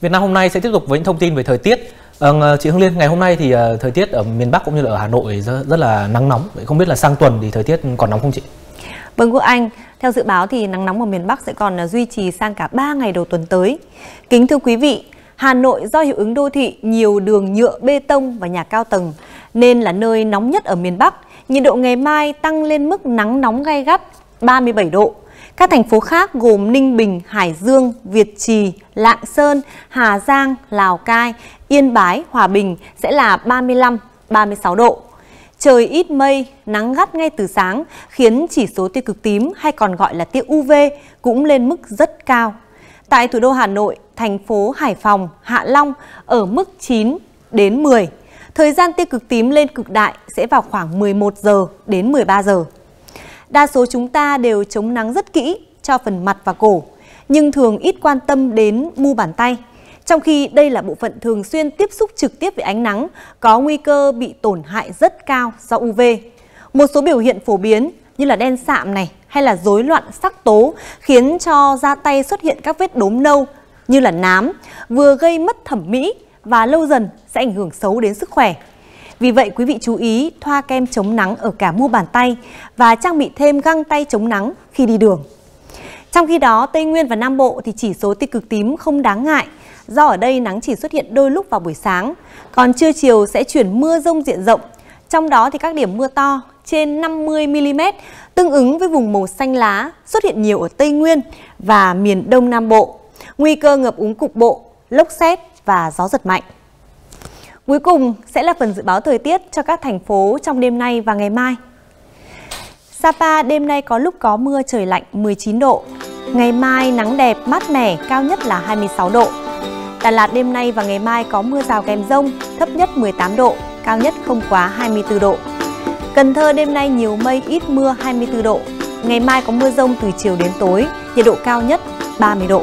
Việt Nam hôm nay sẽ tiếp tục với những thông tin về thời tiết. À, chị Hương Liên, ngày hôm nay thì ờ, thời tiết ở miền Bắc cũng như là ở Hà Nội rất, rất là nắng nóng. Vậy không biết là sang tuần thì thời tiết còn nóng không chị? Vâng Quốc Anh, theo dự báo thì nắng nóng ở miền Bắc sẽ còn ờ, duy trì sang cả 3 ngày đầu tuần tới. Kính thưa quý vị, Hà Nội do hiệu ứng đô thị nhiều đường nhựa bê tông và nhà cao tầng nên là nơi nóng nhất ở miền Bắc. Nhiệt độ ngày mai tăng lên mức nắng nóng gay gắt 37 độ. Các thành phố khác gồm Ninh Bình, Hải Dương, Việt Trì, Lạng Sơn, Hà Giang, Lào Cai, Yên Bái, Hòa Bình sẽ là 35, 36 độ. Trời ít mây, nắng gắt ngay từ sáng khiến chỉ số tia cực tím hay còn gọi là tia UV cũng lên mức rất cao. Tại thủ đô Hà Nội, thành phố Hải Phòng, Hạ Long ở mức 9 đến 10. Thời gian tia cực tím lên cực đại sẽ vào khoảng 11 giờ đến 13 giờ. Đa số chúng ta đều chống nắng rất kỹ cho phần mặt và cổ, nhưng thường ít quan tâm đến mu bàn tay. Trong khi đây là bộ phận thường xuyên tiếp xúc trực tiếp với ánh nắng, có nguy cơ bị tổn hại rất cao do UV. Một số biểu hiện phổ biến như là đen sạm này hay là rối loạn sắc tố khiến cho da tay xuất hiện các vết đốm nâu như là nám, vừa gây mất thẩm mỹ và lâu dần sẽ ảnh hưởng xấu đến sức khỏe. Vì vậy quý vị chú ý thoa kem chống nắng ở cả mu bàn tay và trang bị thêm găng tay chống nắng khi đi đường. Trong khi đó, Tây Nguyên và Nam Bộ thì chỉ số tia cực tím không đáng ngại do ở đây nắng chỉ xuất hiện đôi lúc vào buổi sáng, còn trưa chiều sẽ chuyển mưa rông diện rộng. Trong đó thì các điểm mưa to trên 50 mm tương ứng với vùng màu xanh lá xuất hiện nhiều ở Tây Nguyên và miền Đông Nam Bộ. Nguy cơ ngập úng cục bộ, lốc xét và gió giật mạnh. Cuối cùng sẽ là phần dự báo thời tiết cho các thành phố trong đêm nay và ngày mai. Sapa đêm nay có lúc có mưa trời lạnh 19 độ. Ngày mai nắng đẹp, mát mẻ, cao nhất là 26 độ. Đà Lạt đêm nay và ngày mai có mưa rào kèm rông, thấp nhất 18 độ, cao nhất không quá 24 độ. Cần Thơ đêm nay nhiều mây ít mưa 24 độ. Ngày mai có mưa rông từ chiều đến tối, nhiệt độ cao nhất 30 độ.